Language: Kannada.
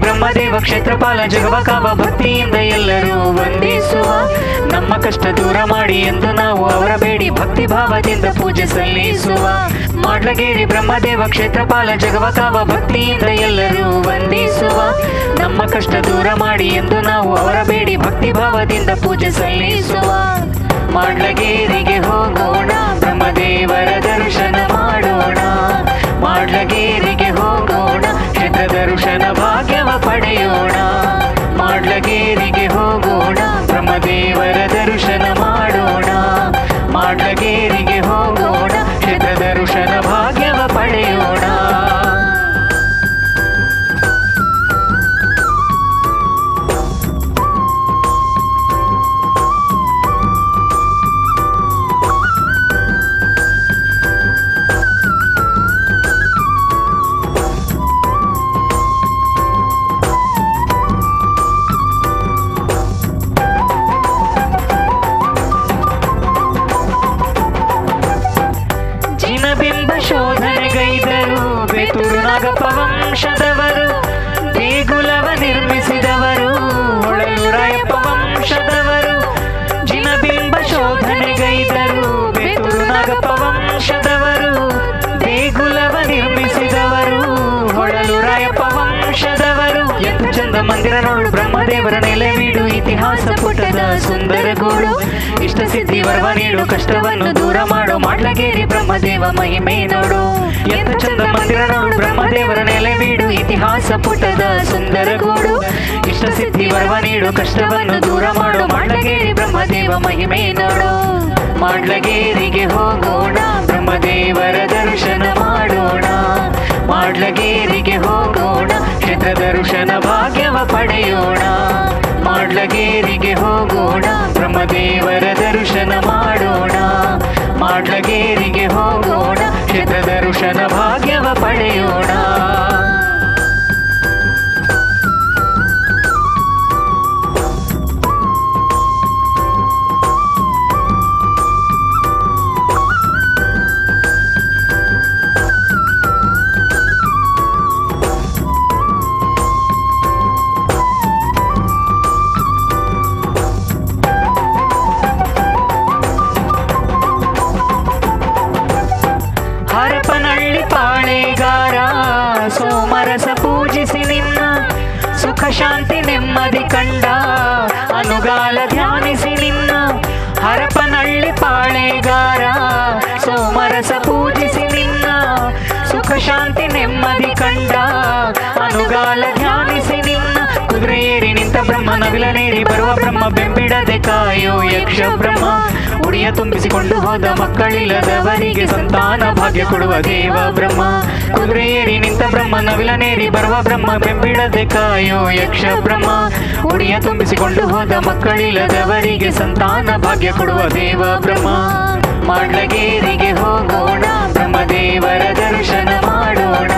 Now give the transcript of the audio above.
ಬ್ರಹ್ಮದೇವ ಕ್ಷೇತ್ರಪಾಲ ಜಗವ ಕಾವ ಭಕ್ತಿಯಿಂದ ಎಲ್ಲರೂ ವಂದಿಸುವ. ನಮ್ಮ ಕಷ್ಟ ದೂರ ಮಾಡಿ ಎಂದು ನಾವು ಅವರ ಬೇಡಿ ಭಕ್ತಿ ಭಾವದಿಂದ ಪೂಜೆ ಸಲ್ಲಿಸುವ. ಮಾಡ್ಲಗೇರಿ ಬ್ರಹ್ಮದೇವ ಕ್ಷೇತ್ರಪಾಲ ಜಗವ ಕಾವ ಭಕ್ತಿಯಿಂದ ಎಲ್ಲರೂ ವಂದಿಸುವ. ನಮ್ಮ ಕಷ್ಟ ದೂರ ಮಾಡಿ ಎಂದು ನಾವು ಅವರ ಬೇಡಿ ಭಕ್ತಿ ಭಾವದಿಂದ ಪೂಜೆ ಸಲ್ಲಿಸುವ. ಮಾಡ್ಲಗೇರಿಗೆ ಹೋಗೋಣ ಬ್ರಹ್ಮದೇವರ ದರ್ಶನ ಮಾಡೋಣ ಬ್ರಹ್ಮದೇವರ ದರ್ಶನ ಶೋಧನೆಗೈದರು. ಬೆತುರು ನಾಗಪ್ಪ ವಂಶದವರು, ದೇಗುಲವ ನಿರ್ಮಿಸಿದವರು. ಹೊಳಲೂರಾಯಪ್ಪ ವಂಶದವರು, ಜಿನಬಿಂಬ ಶೋಧನೆಗೈದರು. ಬೆತುರು ನಾಗಪ್ಪ ವಂಶದವರು, ದೇಗುಲವ ನಿರ್ಮಿಸಿದವರು. ಹೊಳಲೂರಾಯಪ್ಪ ವಂಶದವರು. ಎಂದು ಚಂದ ಮಂದಿರ ನೋಡು ಬ್ರಹ್ಮದೇವರ ನೆಲೆವೀಡು ಇತಿಹಾಸ ಪುಟದ ಸುಂದರ ಗೋಡು. ಇಷ್ಟ ಸಿದ್ಧಿ, ವರ್ವ ನೀಡು, ಕಷ್ಟವನ್ನು ದೂರ ಮಾಡು. ಮಾಡ್ಲಗೇರಿ ಬ್ರಹ್ಮದೇವ ಮಹಿಮೆ ನೋಡು. ಎಂತ ಚಂದ ಮಂದಿರ ನೋಡು. ಬ್ರಹ್ಮದೇವರ ನೆಲೆವೀಡು ಇತಿಹಾಸ ಪುಟದ ಸುಂದರ ಗೋಡು. ಇಷ್ಟ ಸಿದ್ಧಿ, ವರ್ವ ನೀಡು, ಕಷ್ಟವನ್ನು ದೂರ ಮಾಡು. ಮಾಡ್ಲಗೇರಿ ಬ್ರಹ್ಮದೇವ ಮಹಿಮೆ ನೋಡು. ಮಾಡ್ಲಗೇರಿಗೆ ಹೋಗೋಣ. ಬ್ರಹ್ಮದೇವರ ದರ್ಶನ ಮಾಡೋಣ. ಮಾಡ್ಲಗೇರಿಗೆ ಹೋಗೋಣ ಹರಪನಹಳ್ಳಿ ಪಾಳೆಗಾರ ಸೋಮರಸ ಪೂಜಿಸಿ ನಿನ್ನ, ಸುಖ ಶಾಂತಿ ನೆಮ್ಮದಿ ಕಂಡ, ಅನುಗಾಲ ಧ್ಯಾನಿಸಿ ನಿನ್ನ, ಹರಪನಹಳ್ಳಿ ಪಾಳೆಗಾರ ಸೋಮರಸ ಪೂಜಿಸಿ ನಿನ್ನ, ಸುಖ ಶಾಂತಿ ನೆಮ್ಮದಿ ಕಂಡ, ಅನುಗಾಲ ಧ್ಯಾನಿಸಿ ಕುದುರೆ ಏರಿ ನಿಂತ ಬ್ರಹ್ಮ, ನವಿಲನೇರಿ ಬರುವ ಬ್ರಹ್ಮ, ಬೆಂಬಿಡದೆ ಕಾಯೋ ಯಕ್ಷ ಬ್ರಹ್ಮ. ಉಡಿಯ ತುಂಬಿಸಿಕೊಂಡು ಹೋದ ಮಕ್ಕಳಿಲ್ಲದವರಿಗೆ ಸಂತಾನ ಭಾಗ್ಯ ಕೊಡುವ ದೇವ ಬ್ರಹ್ಮ. ಕುದುರೆ ಏರಿ ನಿಂತ ಬ್ರಹ್ಮ, ನವಿಲನೇರಿ ಬರುವ ಬ್ರಹ್ಮ, ಬೆಂಬಿಡದೆ ಕಾಯೋ ಯಕ್ಷ ಬ್ರಹ್ಮ. ಉಡಿಯ ತುಂಬಿಸಿಕೊಂಡು ಹೋದ ಮಕ್ಕಳಿಲ್ಲದವರಿಗೆ ಸಂತಾನ ಭಾಗ್ಯ ಕೊಡುವ ದೇವ ಬ್ರಹ್ಮ. ಮಾಡ್ಲಗೇರಿಗೆ ಹೋಗೋಣ, ಬ್ರಹ್ಮದೇವರ ದರ್ಶನ ಮಾಡೋಣ.